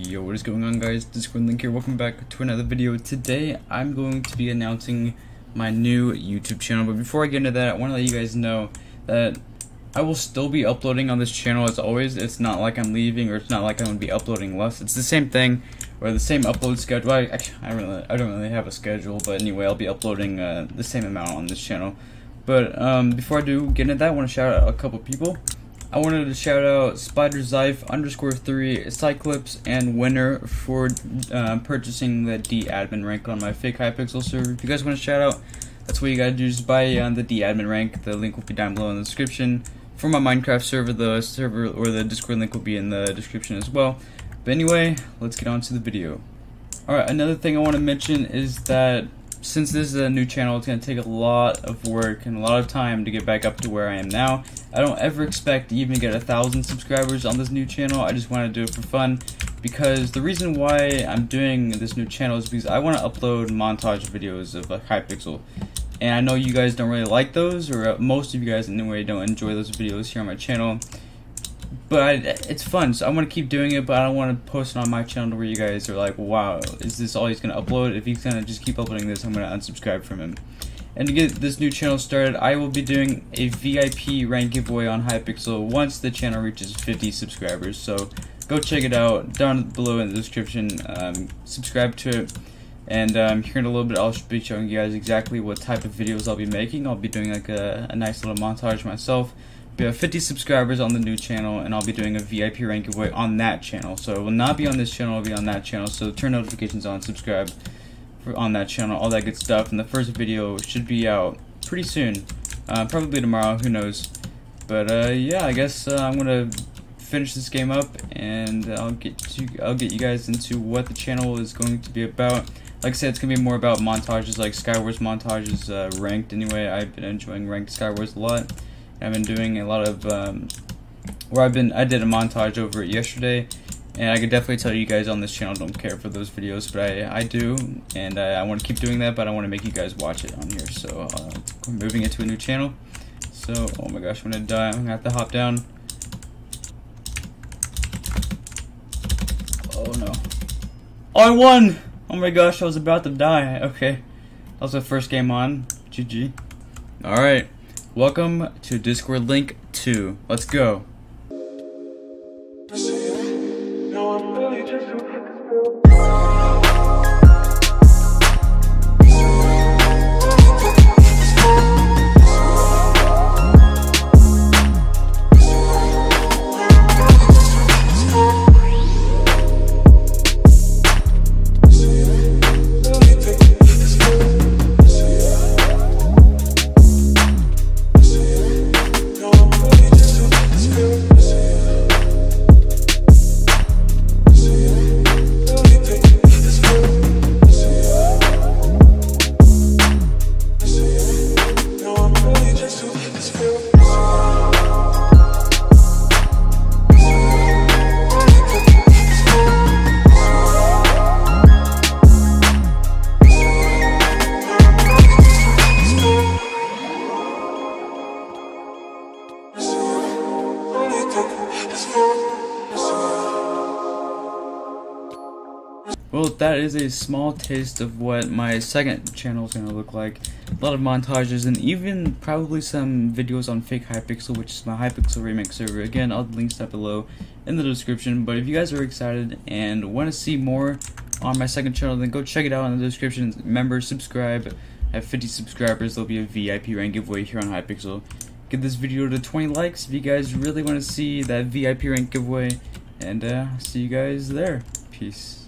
Yo, what is going on guys? Discord Link here, welcome back to another video. Today, I'm going to be announcing my new YouTube channel, but before I get into that, I want to let you guys know that I will still be uploading on this channel as always. It's not like I'm leaving, or it's not like I'm going to be uploading less. It's the same thing, or the same upload schedule. I, actually, I, really, I don't really have a schedule, but anyway, I'll be uploading uh, the same amount on this channel. But um, before I do get into that, I want to shout out a couple people. I wanted to shout out Spider Zyfe underscore three Cyclops and Winner for uh, purchasing the D admin rank on my fake Hypixel server. If you guys want to shout out, that's what you gotta do. Just buy uh, the D admin rank. The link will be down below in the description. For my Minecraft server, the server or the Discord link will be in the description as well. But anyway, let's get on to the video. Alright, another thing I want to mention is that since this is a new channel, it's going to take a lot of work and a lot of time to get back up to where I am now. I don't ever expect to even get a thousand subscribers on this new channel. I just want to do it for fun because the reason why I'm doing this new channel is because I want to upload montage videos of like Hypixel. And I know you guys don't really like those, or uh, most of you guys anyway don't enjoy those videos here on my channel but it's fun, so I want to keep doing it, but I don't want to post it on my channel where you guys are like, wow, is this all he's to upload? If he's to just keep uploading this, I'm to unsubscribe from him. And to get this new channel started, I will be doing a VIP rank giveaway on Hypixel once the channel reaches 50 subscribers, so go check it out down below in the description, um, subscribe to it. And um, here in a little bit, I'll be showing you guys exactly what type of videos I'll be making. I'll be doing like a, a nice little montage myself we have 50 subscribers on the new channel, and I'll be doing a VIP rank giveaway on that channel. So it will not be on this channel, it'll be on that channel. So turn notifications on, subscribe for, on that channel, all that good stuff. And the first video should be out pretty soon, uh, probably tomorrow, who knows. But uh, yeah, I guess uh, I'm gonna finish this game up, and I'll get to I'll get you guys into what the channel is going to be about. Like I said, it's gonna be more about montages, like Skywars montages, uh, ranked. Anyway, I've been enjoying ranked Skywars a lot. I've been doing a lot of um, where I've been. I did a montage over it yesterday, and I could definitely tell you guys on this channel don't care for those videos, but I I do, and I, I want to keep doing that. But I want to make you guys watch it on here. So uh, we're moving it to a new channel. So oh my gosh, I'm gonna die. I'm gonna have to hop down. Oh no! I won! Oh my gosh, I was about to die. Okay, that was the first game on. GG. All right. Welcome to Discord Link 2. Let's go. Well, that is a small taste of what my second channel is going to look like. A lot of montages and even probably some videos on Fake Hypixel, which is my Hypixel remix server. Again, the links down below in the description. But if you guys are excited and want to see more on my second channel, then go check it out in the description. Remember, subscribe. At 50 subscribers, there'll be a VIP rank giveaway here on Hypixel give this video to 20 likes if you guys really want to see that VIP rank giveaway. And uh, see you guys there. Peace.